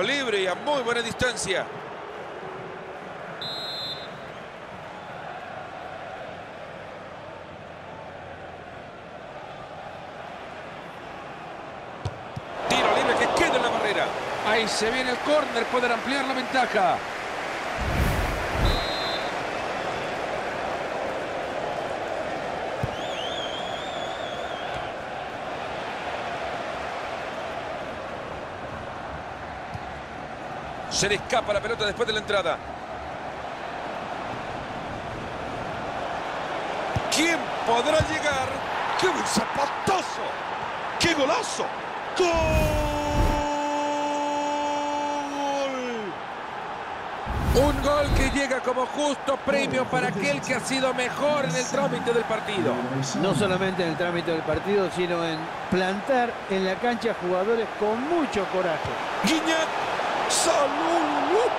Tiro libre y a muy buena distancia. Tiro libre que queda en la barrera. Ahí se viene el córner, poder ampliar la ventaja. Se le escapa la pelota después de la entrada. ¿Quién podrá llegar? ¡Qué buen zapatazo! ¡Qué golazo! ¡Gol! Un gol que llega como justo premio para aquel que ha sido mejor en el trámite del partido. No solamente en el trámite del partido, sino en plantar en la cancha jugadores con mucho coraje. Guiñac. ¡Salud!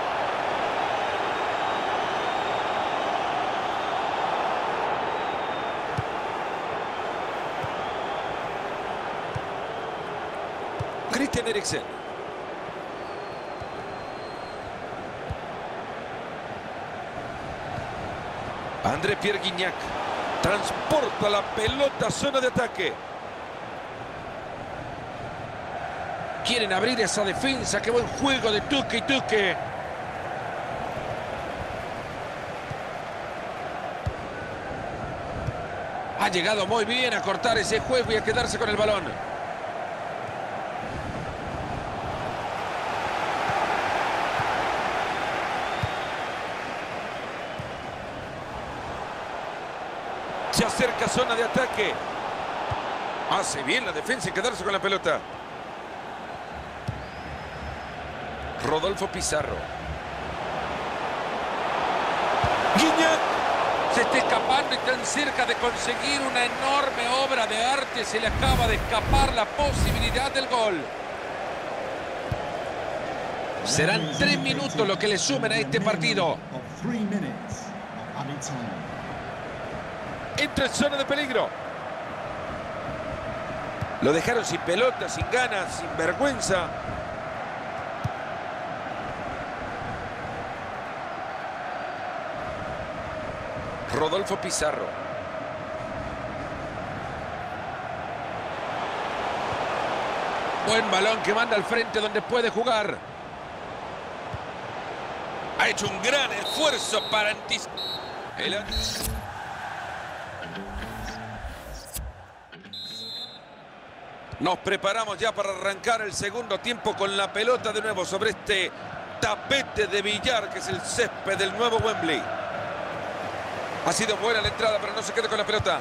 Christian Eriksen. André Pierre Guignac transporta la pelota zona de ataque. Quieren abrir esa defensa. Qué buen juego de Tuque y Tuque. Ha llegado muy bien a cortar ese juego y a quedarse con el balón. Se acerca zona de ataque. Hace bien la defensa y quedarse con la pelota. Rodolfo Pizarro. Guiñac. Se está escapando y tan cerca de conseguir una enorme obra de arte. Se le acaba de escapar la posibilidad del gol. Serán tres minutos lo que le sumen a este partido. Entra en zona de peligro. Lo dejaron sin pelota, sin ganas, sin vergüenza. Rodolfo Pizarro. Buen balón que manda al frente donde puede jugar. Ha hecho un gran esfuerzo para anticipar. Nos preparamos ya para arrancar el segundo tiempo con la pelota de nuevo sobre este tapete de billar que es el césped del nuevo Wembley. Ha sido buena la entrada, pero no se queda con la pelota.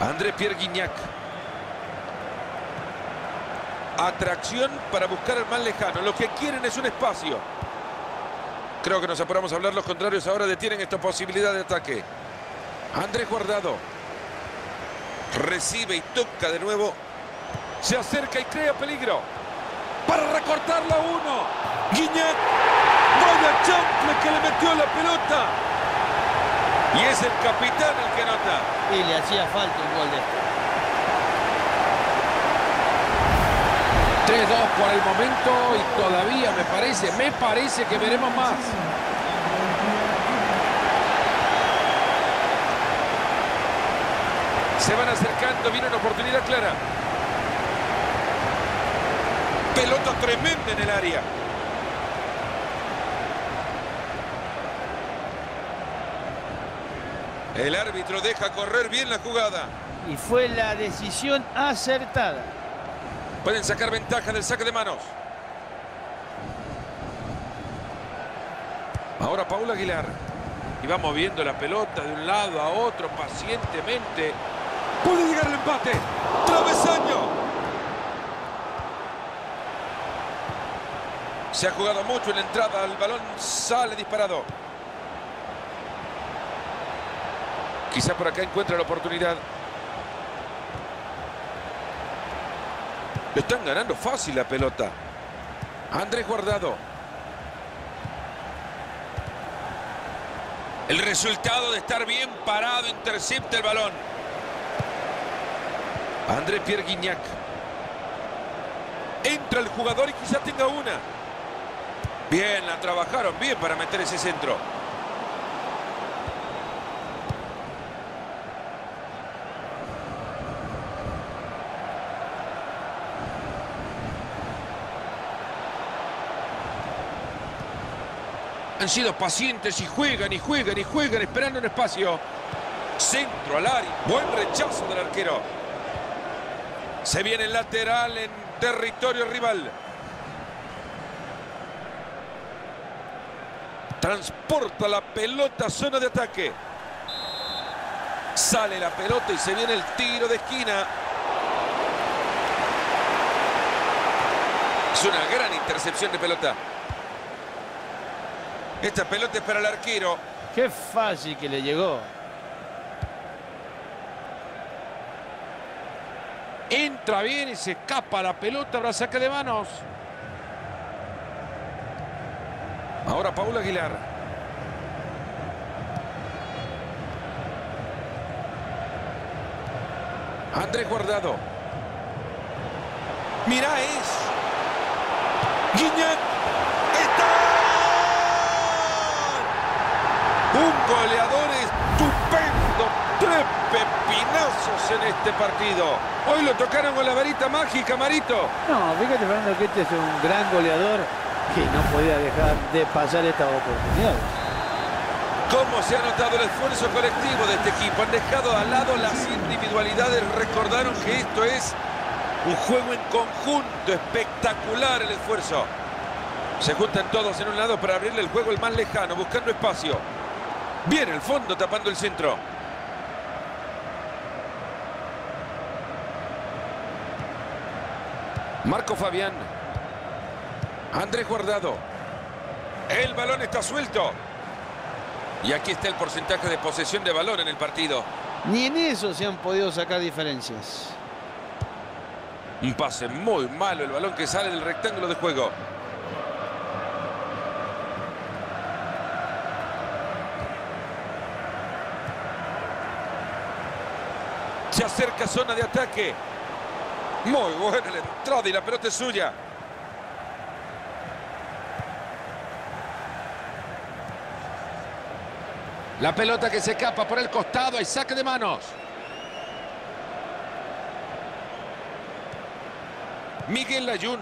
André Pierre Guignac. Atracción para buscar al más lejano. Lo que quieren es un espacio. Creo que nos apuramos a hablar. Los contrarios ahora detienen esta posibilidad de ataque. Andrés Guardado. Recibe y toca de nuevo. Se acerca y crea peligro. Para recortarla uno. Guiñac. Vaya chample que le metió la pelota. Y es el capitán el que nota. Y le hacía falta un gol de este. 3-2 por el momento y todavía me parece, me parece que veremos más. Se van acercando, viene una oportunidad clara. Pelota tremenda en el área. El árbitro deja correr bien la jugada. Y fue la decisión acertada. Pueden sacar ventaja del saque de manos. Ahora Paula Aguilar. Y va moviendo la pelota de un lado a otro pacientemente. Puede llegar el empate. Travesaño. Se ha jugado mucho en la entrada. El balón sale disparado. Quizá por acá encuentra la oportunidad. Le están ganando fácil la pelota. Andrés Guardado. El resultado de estar bien parado intercepta el balón. André Pierre Guignac. Entra el jugador y quizá tenga una. Bien, la trabajaron bien para meter ese centro. Han sido pacientes y juegan y juegan y juegan esperando un espacio. Centro al área. Buen rechazo del arquero. Se viene el lateral en territorio rival. Transporta la pelota a zona de ataque. Sale la pelota y se viene el tiro de esquina. Es una gran intercepción de pelota. Esta pelota es para el arquero. Qué fácil que le llegó. Entra bien y se escapa la pelota. Ahora saque de manos. Ahora Paul Aguilar. Andrés Guardado. Mira es. Guiñac. ¡Está! Un goleador estupendo. Tres pepinazos en este partido. Hoy lo tocaron con la varita mágica, Marito. No, fíjate, Fernando, que este es un gran goleador que no podía dejar de pasar esta oportunidad. Cómo se ha notado el esfuerzo colectivo de este equipo. Han dejado al lado las individualidades. Recordaron que esto es un juego en conjunto. Espectacular el esfuerzo. Se juntan todos en un lado para abrirle el juego el más lejano, buscando espacio. Viene el fondo tapando el centro. Marco Fabián. Andrés Guardado. El balón está suelto. Y aquí está el porcentaje de posesión de balón en el partido. Ni en eso se han podido sacar diferencias. Un pase muy malo, el balón que sale del rectángulo de juego. Se acerca zona de ataque. Muy buena la entrada y la pelota es suya. La pelota que se escapa por el costado. Hay saque de manos. Miguel Layún.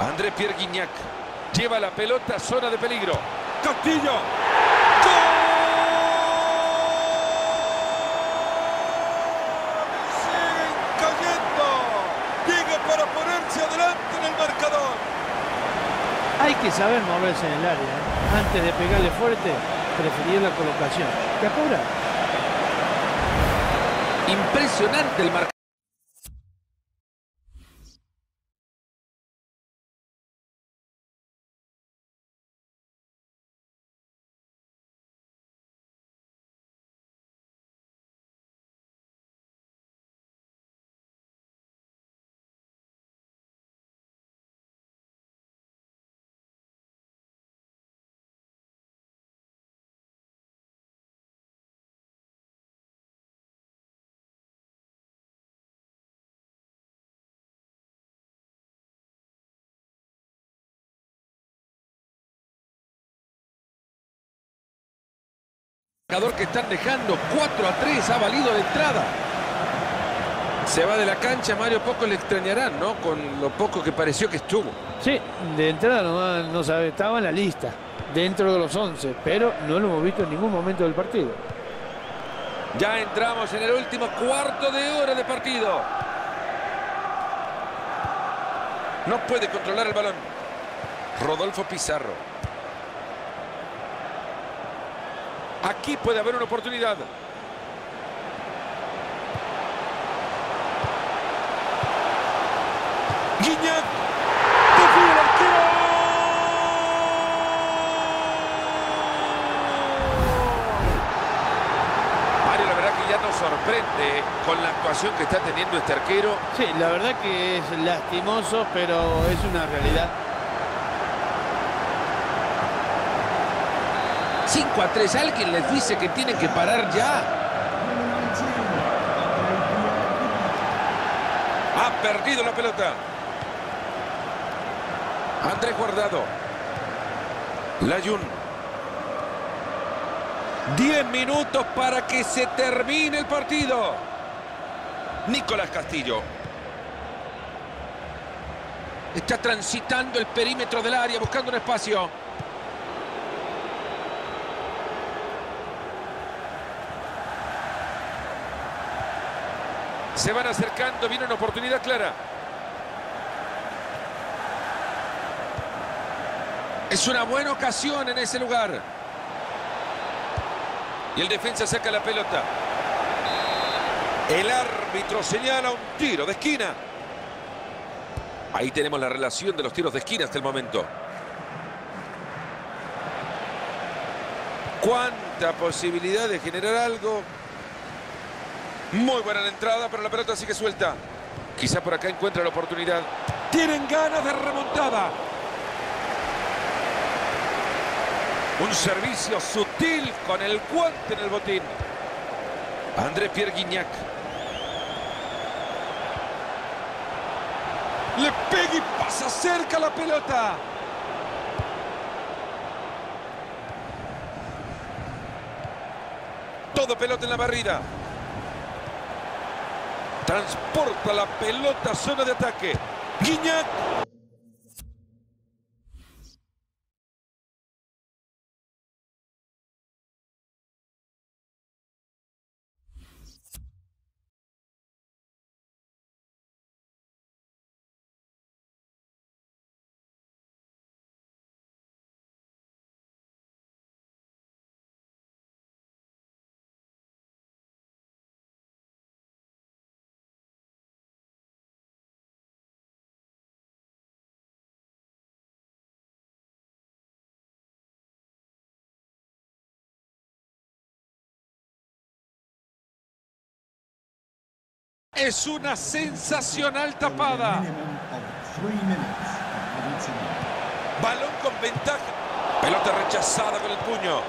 André Pierre Guignac. Lleva la pelota a zona de peligro. Castillo. Siguen cayendo. Llega para ponerse adelante en el marcador. Hay que saber moverse en el área. ¿eh? Antes de pegarle fuerte, preferir la colocación. ¿Te apura? Impresionante el marcador. Que están dejando 4 a 3 ha valido la entrada. Se va de la cancha, Mario, poco le extrañarán, ¿no? Con lo poco que pareció que estuvo. Sí, de entrada no, no sabe, estaba en la lista, dentro de los 11, pero no lo hemos visto en ningún momento del partido. Ya entramos en el último cuarto de hora de partido. No puede controlar el balón. Rodolfo Pizarro. Aquí puede haber una oportunidad. Guiñac. El arquero. Mario, la verdad que ya nos sorprende con la actuación que está teniendo este arquero. Sí, la verdad que es lastimoso, pero es una realidad. 5 a 3. Alguien les dice que tienen que parar ya. Ha perdido la pelota. Andrés Guardado. Layun. 10 minutos para que se termine el partido. Nicolás Castillo. Está transitando el perímetro del área, buscando un espacio. Se van acercando, viene una oportunidad clara. Es una buena ocasión en ese lugar. Y el defensa saca la pelota. El árbitro señala un tiro de esquina. Ahí tenemos la relación de los tiros de esquina hasta el momento. ¿Cuánta posibilidad de generar algo? Muy buena la entrada, pero la pelota sigue suelta. Quizá por acá encuentra la oportunidad. Tienen ganas de remontada. Un servicio sutil con el guante en el botín. André Pierre Guignac. Le pega y pasa cerca la pelota. Todo pelota en la barrida. Transporta la pelota a zona de ataque. Es una sensacional tapada. Balón con ventaja. Pelota rechazada con el puño.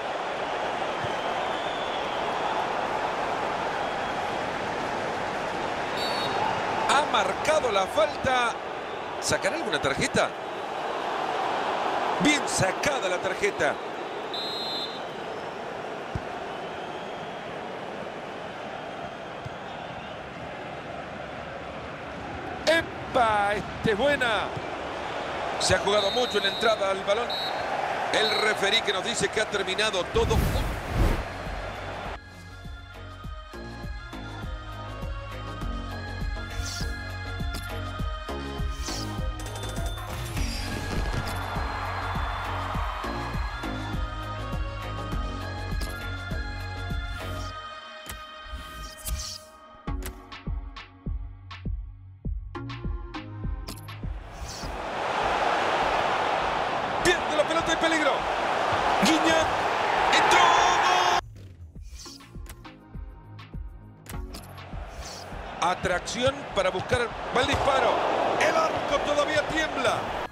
Ha marcado la falta. ¿Sacará alguna tarjeta? Bien sacada la tarjeta. Este es buena. Se ha jugado mucho en la entrada al balón. El referí que nos dice que ha terminado todo. Guiñac. ¡Entró! Atracción para buscar. Va el disparo. El arco todavía tiembla.